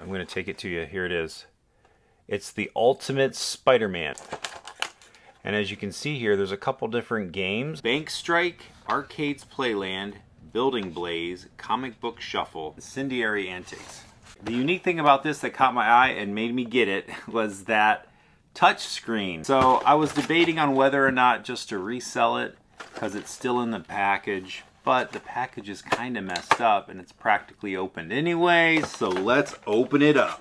I'm going to take it to you. Here it is. It's the Ultimate Spider-Man. And as you can see here, there's a couple different games. Bank Strike, Arcades Playland, Building Blaze, Comic Book Shuffle, Incendiary Antics. The unique thing about this that caught my eye and made me get it was that touch screen. So I was debating on whether or not just to resell it because it's still in the package, but the package is kind of messed up and it's practically opened anyway, so let's open it up.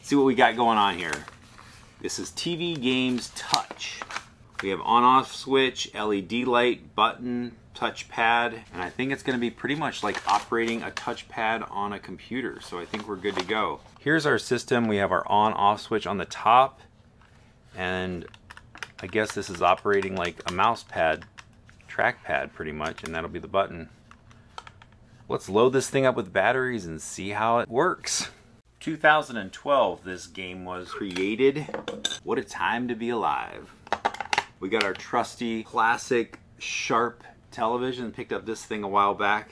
see what we got going on here. This is TV Games Touch. We have on-off switch, LED light, button, touchpad, and I think it's gonna be pretty much like operating a touchpad on a computer, so I think we're good to go. Here's our system. We have our on-off switch on the top, and I guess this is operating like a mouse pad, trackpad pretty much, and that'll be the button. Let's load this thing up with batteries and see how it works. 2012 this game was created. What a time to be alive. We got our trusty classic sharp television. Picked up this thing a while back.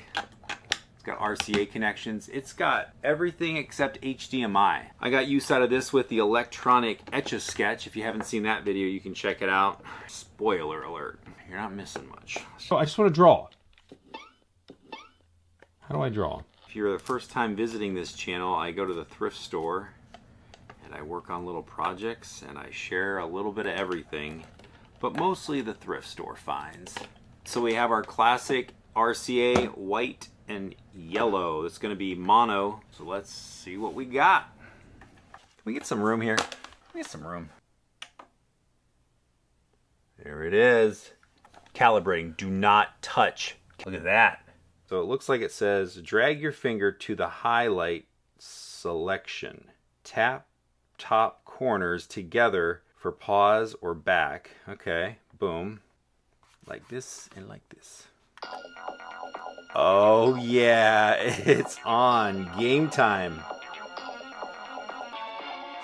It's got RCA connections. It's got everything except HDMI. I got use out of this with the electronic Etch-a-Sketch. If you haven't seen that video, you can check it out. Spoiler alert. You're not missing much. So I just want to draw. How do I draw? If you're the first time visiting this channel, I go to the thrift store and I work on little projects and I share a little bit of everything, but mostly the thrift store finds. So we have our classic RCA white and yellow. It's going to be mono, so let's see what we got. Can we get some room here? We get some room. There it is. Calibrating. Do not touch. Look at that. So it looks like it says drag your finger to the highlight selection. Tap top corners together for pause or back. Okay, boom. Like this and like this. Oh yeah, it's on. Game time.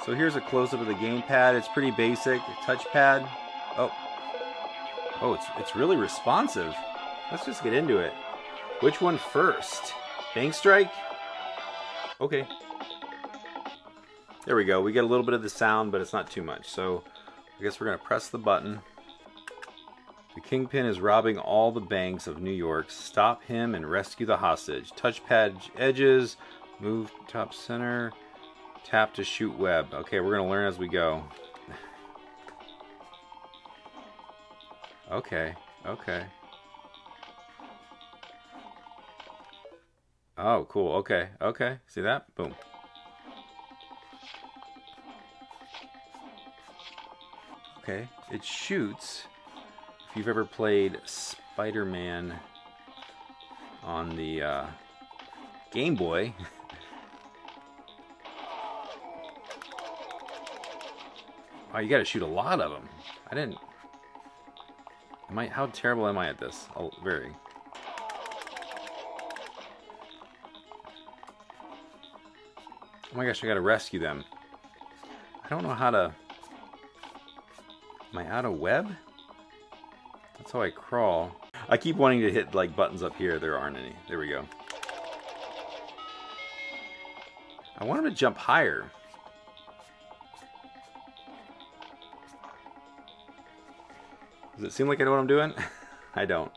So here's a close-up of the gamepad. It's pretty basic. Touchpad. Oh. Oh, it's, it's really responsive. Let's just get into it. Which one first? Bank Strike? Okay. There we go. We get a little bit of the sound, but it's not too much. So I guess we're going to press the button. The Kingpin is robbing all the banks of New York. Stop him and rescue the hostage. Touchpad edges. Move top center. Tap to shoot web. Okay, we're going to learn as we go. okay, okay. Oh, cool. Okay, okay. See that? Boom. Okay, it shoots. If you've ever played Spider-Man on the uh, Game Boy, oh, you got to shoot a lot of them. I didn't. Am I? How terrible am I at this? Oh, very. Oh my gosh, I gotta rescue them. I don't know how to... Am I out of web? That's how I crawl. I keep wanting to hit like buttons up here. There aren't any. There we go. I want him to jump higher. Does it seem like I know what I'm doing? I don't.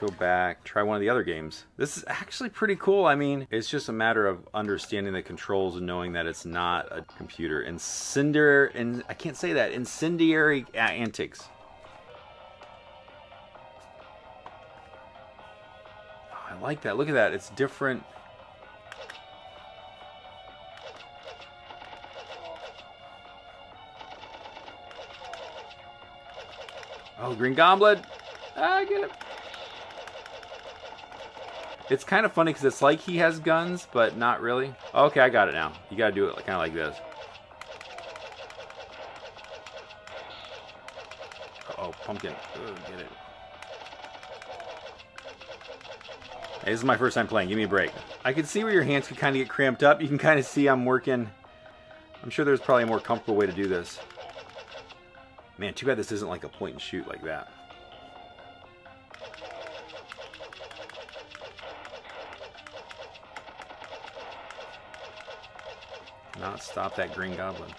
Go back, try one of the other games. This is actually pretty cool. I mean, it's just a matter of understanding the controls and knowing that it's not a computer. Incendiary, and I can't say that, incendiary antics. Oh, I like that. Look at that. It's different. Oh, Green Goblin. Ah, I get it. It's kind of funny because it's like he has guns, but not really. Okay, I got it now. You gotta do it kind of like this. Uh oh, pumpkin. Get it. Hey, this is my first time playing. Give me a break. I can see where your hands can kind of get cramped up. You can kind of see I'm working. I'm sure there's probably a more comfortable way to do this. Man, too bad this isn't like a point and shoot like that. Not stop that green goblin.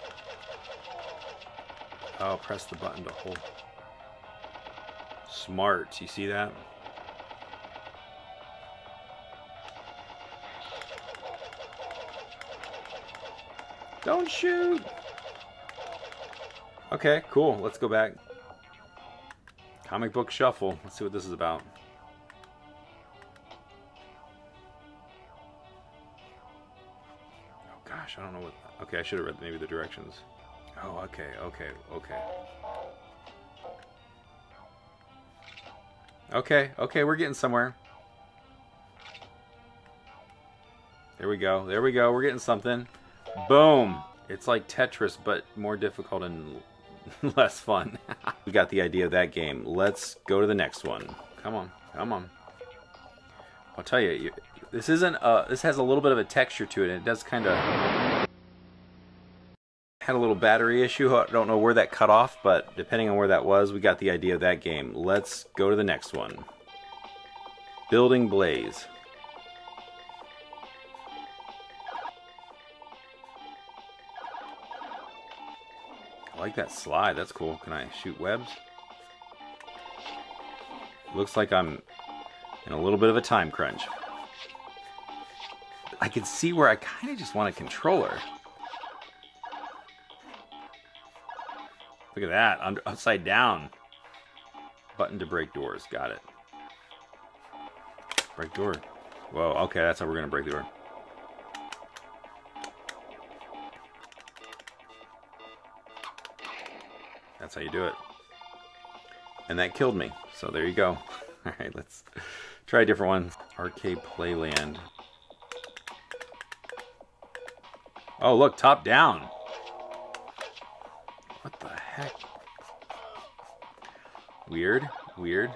Oh, press the button to hold. Smart, you see that? Don't shoot! Okay, cool. Let's go back. Comic book shuffle. Let's see what this is about. Gosh, I don't know what. Okay, I should have read maybe the directions. Oh, okay, okay, okay. Okay, okay, we're getting somewhere. There we go. There we go. We're getting something. Boom. It's like Tetris, but more difficult and less fun. we got the idea of that game. Let's go to the next one. Come on. Come on. I'll tell you, you this isn't uh this has a little bit of a texture to it and it does kind of had a little battery issue. I don't know where that cut off, but depending on where that was, we got the idea of that game. Let's go to the next one. Building Blaze. I like that slide. That's cool. Can I shoot webs? Looks like I'm in a little bit of a time crunch. I can see where I kind of just want a controller. Look at that, under, upside down. Button to break doors, got it. Break door. Whoa, okay, that's how we're gonna break the door. That's how you do it. And that killed me, so there you go. Alright, let's try a different one. Arcade Playland. Oh, look, top down. What the heck? Weird, weird.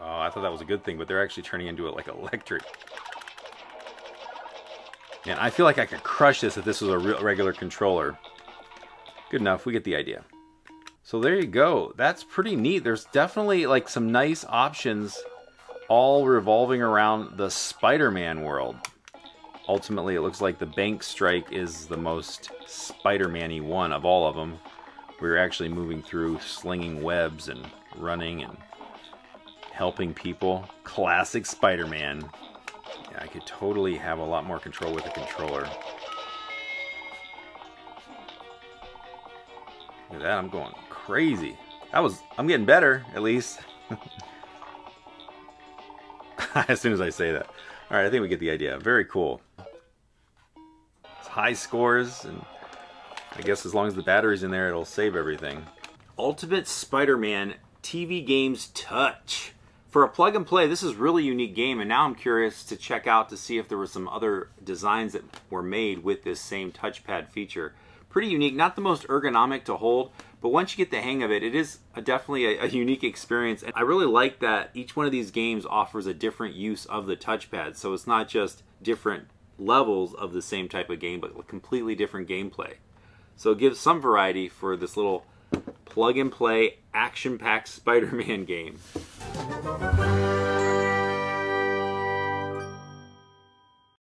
Oh, I thought that was a good thing, but they're actually turning into it like electric. And I feel like I could crush this if this was a real regular controller. Good enough, we get the idea. So there you go. That's pretty neat. There's definitely like some nice options all revolving around the Spider-Man world. Ultimately, it looks like the bank strike is the most Spider-Man-y one of all of them. We're actually moving through slinging webs and running and helping people. Classic Spider-Man. Yeah, I could totally have a lot more control with a controller. Look at that, I'm going crazy. That was, I'm getting better, at least. as soon as I say that. All right, I think we get the idea. Very cool. It's high scores, and I guess as long as the battery's in there, it'll save everything. Ultimate Spider-Man TV Games Touch. For a plug and play, this is really unique game, and now I'm curious to check out to see if there were some other designs that were made with this same touchpad feature. Pretty unique, not the most ergonomic to hold, but once you get the hang of it, it is a, definitely a, a, unique experience. And I really like that each one of these games offers a different use of the touchpad. So it's not just different levels of the same type of game, but completely different gameplay. So it gives some variety for this little plug and play action packed Spider Man game.